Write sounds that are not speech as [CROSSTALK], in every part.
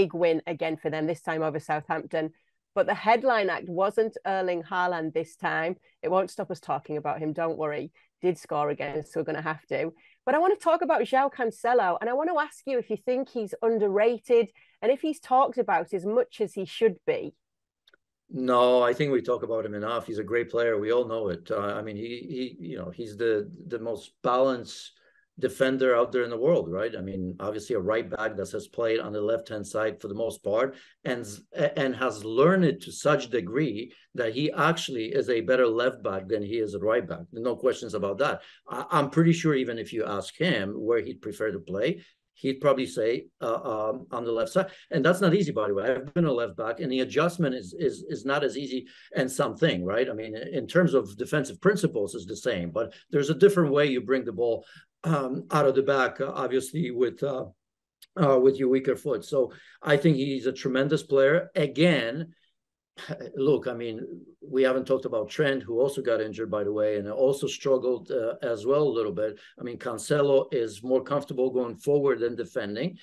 big win again for them, this time over Southampton. But the headline act wasn't Erling Haaland this time. It won't stop us talking about him, don't worry. Did score again, so we're going to have to. But I want to talk about João Cancelo, and I want to ask you if you think he's underrated and if he's talked about as much as he should be. No, I think we talk about him enough. He's a great player. We all know it. Uh, I mean, he he you know he's the the most balanced defender out there in the world, right? I mean, obviously a right back that has played on the left hand side for the most part, and and has learned it to such degree that he actually is a better left back than he is a right back. No questions about that. I, I'm pretty sure even if you ask him where he'd prefer to play, he'd probably say uh, um, on the left side, and that's not easy, by the way. I've been a left back, and the adjustment is is is not as easy and something, right? I mean, in terms of defensive principles, is the same, but there's a different way you bring the ball um, out of the back, uh, obviously with uh, uh, with your weaker foot. So I think he's a tremendous player. Again, [LAUGHS] look, I mean, we haven't talked about Trent, who also got injured, by the way, and also struggled uh, as well a little bit. I mean, Cancelo is more comfortable going forward than defending.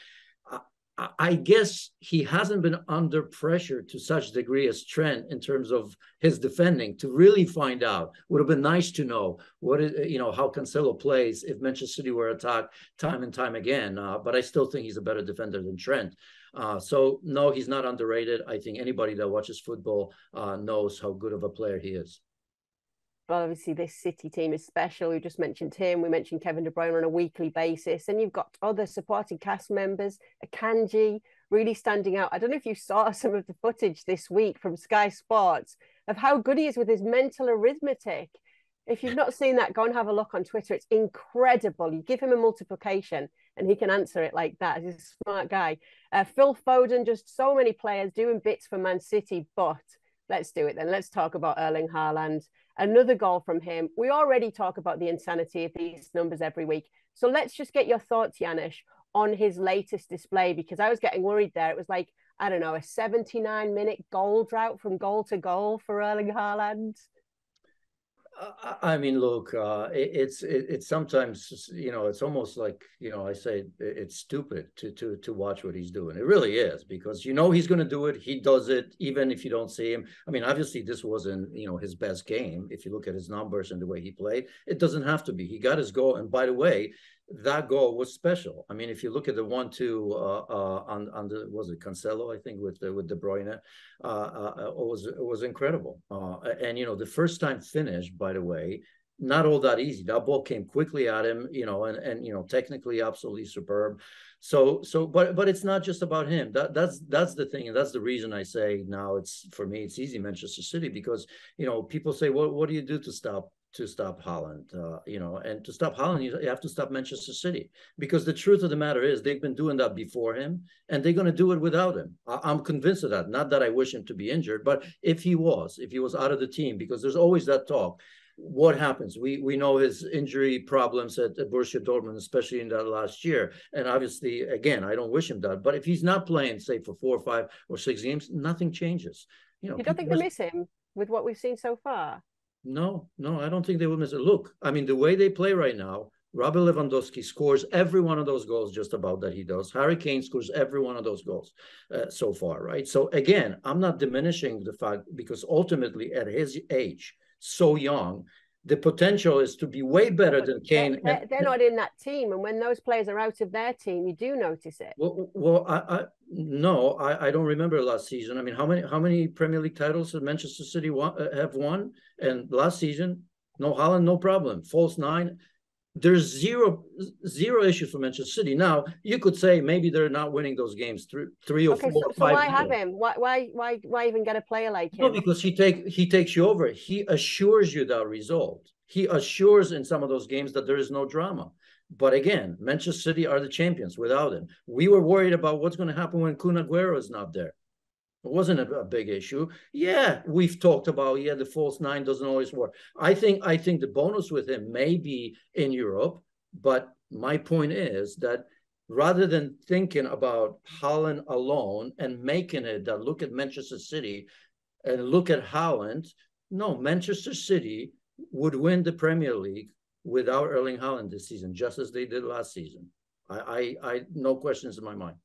I guess he hasn't been under pressure to such degree as Trent in terms of his defending to really find out. Would have been nice to know what is, you know how Cancelo plays if Manchester City were attacked time and time again. Uh, but I still think he's a better defender than Trent. Uh, so no, he's not underrated. I think anybody that watches football uh, knows how good of a player he is obviously this City team is special. We just mentioned him. We mentioned Kevin De Bruyne on a weekly basis, and you've got other supporting cast members, Akanji, really standing out. I don't know if you saw [LAUGHS] some of the footage this week from Sky Sports of how good he is with his mental arithmetic. If you've not seen that, go and have a look on Twitter. It's incredible. You give him a multiplication and he can answer it like that. He's a smart guy. Uh, Phil Foden, just so many players doing bits for Man City, but let's do it then. Let's talk about Erling Haaland another goal from him. We already talk about the insanity of these numbers every week. So let's just get your thoughts, Janusz, on his latest display because I was getting worried there. It was like, I don't know, a 79 minute goal drought from goal to goal for Erling Haaland. I mean, look, uh, it, it's it, it's sometimes you know it's almost like you know I say it's stupid to to to watch what he's doing. It really is because you know he's going to do it. He does it even if you don't see him. I mean, obviously this wasn't you know his best game. If you look at his numbers and the way he played, it doesn't have to be. He got his goal, and by the way, that goal was special. I mean, if you look at the one-two uh, uh, on on the was it Cancelo, I think with the, with De Bruyne, uh, uh, uh, it was it was incredible. Uh, and you know, the first time finish, by the way, not all that easy. That ball came quickly at him, you know, and and you know, technically absolutely superb. So so, but but it's not just about him. That that's that's the thing, and that's the reason I say now it's for me it's easy Manchester City because you know people say, well, what do you do to stop to stop Haaland, uh, you know, and to stop Haaland, you, you have to stop Manchester City because the truth of the matter is they've been doing that before him, and they're going to do it without him. I, am convinced of that. Not that I wish him to be injured, but if he was, if he was out of the team, because there's always that talk. What happens? We we know his injury problems at, at Borussia Dortmund, especially in that last year, and obviously, again, I don't wish him that. But if he's not playing, say for four or five or six games, nothing changes. You know, you don't think they miss him with what we've seen so far? No, no, I don't think they will miss it. Look, I mean, the way they play right now, Robert Lewandowski scores every one of those goals just about that he does. Harry Kane scores every one of those goals uh, so far, right? So again, I'm not diminishing the fact because ultimately at his age, so young, the potential is to be way better than Kane. They're, they're, not in that team, and when those players are out of their team, you do notice it. Well, well, I, I no, I, I don't remember last season. I mean, how many how many Premier League titles have Manchester City won, uh, have won? And last season, no Haaland, no problem. False nine. There's zero zero issues for Manchester City. Now you could say maybe they're not winning those games three three or okay, four. So, so why have him? Why why why why even get a player like him? No, because he take he takes you over. He assures you that result. He assures in some of those games that there is no drama. But again, Manchester City are the champions without him. We were worried about what's going to happen when Kun Aguero is not there. It wasn't a, a, big issue. Yeah, we've talked about yeah the false nine doesn't always work. I think I think the bonus with him may be in Europe, but my point is that rather than thinking about Haaland alone and making it that look at Manchester City and look at Haaland, no, Manchester City would win the Premier League without Erling Haaland this season, just as they did last season. I, I, I no questions in my mind.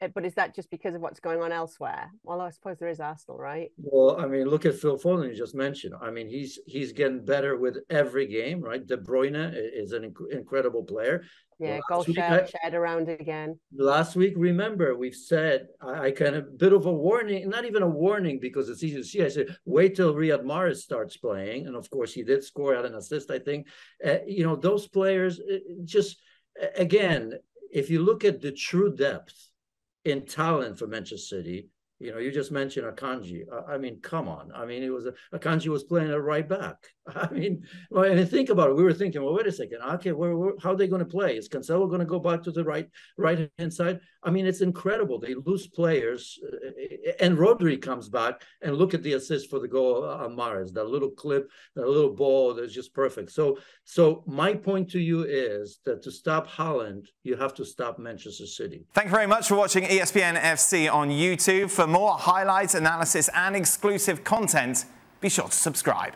Eh, but is that just because of what's going on elsewhere? Well, I suppose there is Arsenal, right? Well, I mean, look at Phil Foden you just mentioned. I mean, he's he's getting better with every game, right? De Bruyne is an inc- incredible player. Yeah, goal share, shared around again. Last week, remember, we've said I, I kind of bit of a warning, not even a warning because it's easy to see. I said, wait till Riyad Mahrez starts playing, and of course, he did score out an assist. I think, uh, you know, those players just again, if you look at the true depth in talent for Manchester City. You know, you just mentioned Akanji. I, I mean, come on. I mean, it was a, Akanji was playing a right back. [LAUGHS] I mean, well, and think about it. We were thinking, well, wait a second. Okay, where, where, how are they going to play? Is Cancelo going to go back to the right right hand side? I mean, it's incredible. They lose players, uh, and Rodri comes back and look at the assist for the goal on Mahrez. That little clip, that little ball, that's just perfect. So, so my point to you is that to stop Haaland, you have to stop Manchester City. Thank you very much for watching ESPN FC on YouTube. For more highlights, analysis, and exclusive content, be sure to subscribe.